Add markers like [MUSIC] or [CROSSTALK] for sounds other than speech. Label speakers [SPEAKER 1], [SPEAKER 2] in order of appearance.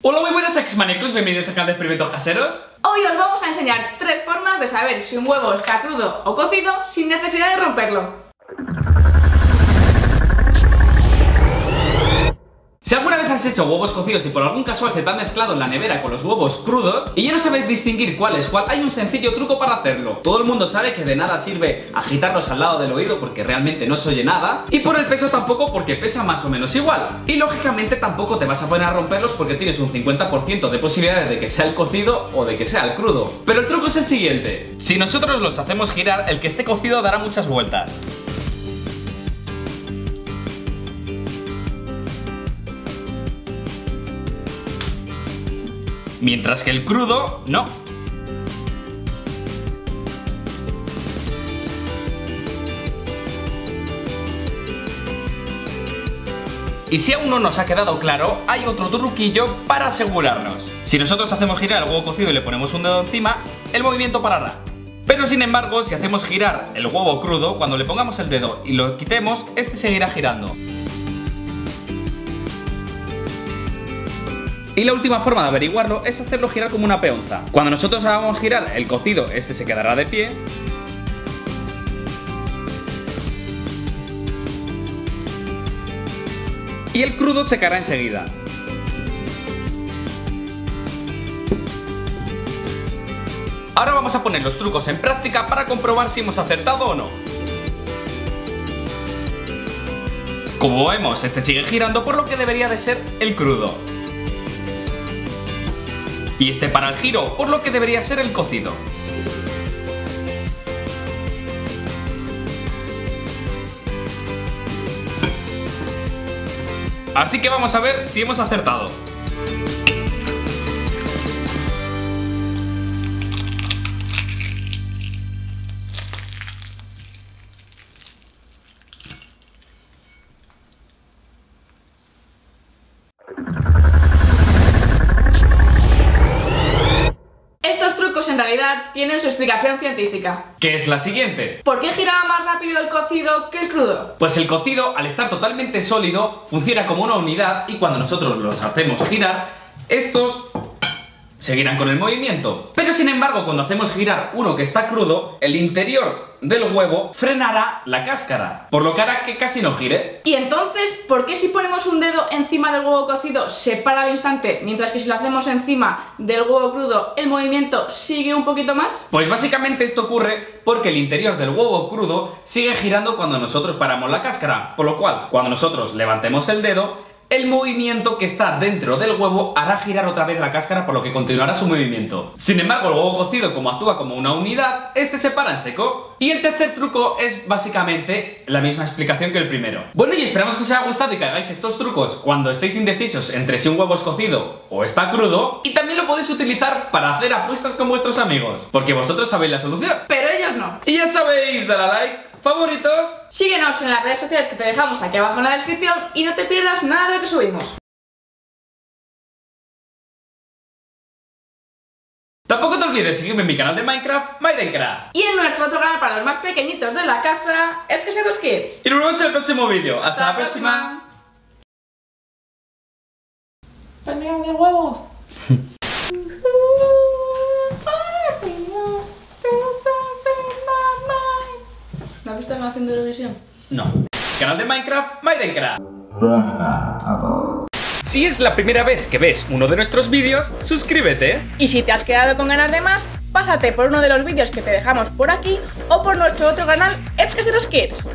[SPEAKER 1] Hola muy buenas Xmanecos, bienvenidos al canal de experimentos caseros.
[SPEAKER 2] Hoy os vamos a enseñar tres formas de saber si un huevo está crudo o cocido sin necesidad de romperlo
[SPEAKER 1] Si alguna vez has hecho huevos cocidos y por algún casual se te han mezclado en la nevera con los huevos crudos y ya no sabes distinguir cuál es cuál, hay un sencillo truco para hacerlo. Todo el mundo sabe que de nada sirve agitarlos al lado del oído porque realmente no se oye nada y por el peso tampoco porque pesa más o menos igual. Y lógicamente tampoco te vas a poner a romperlos porque tienes un 50% de posibilidades de que sea el cocido o de que sea el crudo. Pero el truco es el siguiente. Si nosotros los hacemos girar, el que esté cocido dará muchas vueltas. Mientras que el crudo, no. Y si aún no nos ha quedado claro, hay otro truquillo para asegurarnos. Si nosotros hacemos girar el huevo cocido y le ponemos un dedo encima, el movimiento parará. Pero sin embargo, si hacemos girar el huevo crudo, cuando le pongamos el dedo y lo quitemos, este seguirá girando. Y la última forma de averiguarlo es hacerlo girar como una peonza. Cuando nosotros hagamos girar el cocido, este se quedará de pie. Y el crudo se caerá enseguida. Ahora vamos a poner los trucos en práctica para comprobar si hemos acertado o no. Como vemos, este sigue girando por lo que debería de ser el crudo y este para el giro, por lo que debería ser el cocido. Así que vamos a ver si hemos acertado.
[SPEAKER 2] En realidad tienen su explicación científica.
[SPEAKER 1] ¿Qué es la siguiente?
[SPEAKER 2] ¿Por qué giraba más rápido el cocido que el crudo?
[SPEAKER 1] Pues el cocido, al estar totalmente sólido, funciona como una unidad y cuando nosotros los hacemos girar, estos seguirán con el movimiento. Pero sin embargo, cuando hacemos girar uno que está crudo, el interior del huevo frenará la cáscara, por lo que hará que casi no gire.
[SPEAKER 2] Y entonces, ¿por qué si ponemos un dedo encima del huevo cocido se para al instante, mientras que si lo hacemos encima del huevo crudo el movimiento sigue un poquito más?
[SPEAKER 1] Pues básicamente esto ocurre porque el interior del huevo crudo sigue girando cuando nosotros paramos la cáscara, por lo cual, cuando nosotros levantemos el dedo, el movimiento que está dentro del huevo hará girar otra vez la cáscara por lo que continuará su movimiento. Sin embargo, el huevo cocido como actúa como una unidad, este se para en seco. Y el tercer truco es básicamente la misma explicación que el primero. Bueno y esperamos que os haya gustado y que hagáis estos trucos cuando estéis indecisos entre si un huevo es cocido o está crudo. Y también lo podéis utilizar para hacer apuestas con vuestros amigos, porque vosotros sabéis la solución.
[SPEAKER 2] Pero
[SPEAKER 1] Y ya sabéis, dale a like, favoritos.
[SPEAKER 2] Síguenos en las redes sociales que te dejamos aquí abajo en la descripción y no te pierdas nada de lo que subimos.
[SPEAKER 1] Tampoco te olvides seguirme en mi canal de Minecraft, Minecraft.
[SPEAKER 2] Y en nuestro otro canal para los más pequeñitos de la casa, los Kids.
[SPEAKER 1] Y nos vemos en el próximo vídeo. Hasta, la próxima.
[SPEAKER 2] próxima. de huevos. [LAUGHS] están haciendo Eurovisión?
[SPEAKER 1] No. Canal de Minecraft, Minecraft. Si es la primera vez que ves uno de nuestros vídeos, suscríbete.
[SPEAKER 2] Y si te has quedado con ganas de más, pásate por uno de los vídeos que te dejamos por aquí o por nuestro otro canal, los Kids.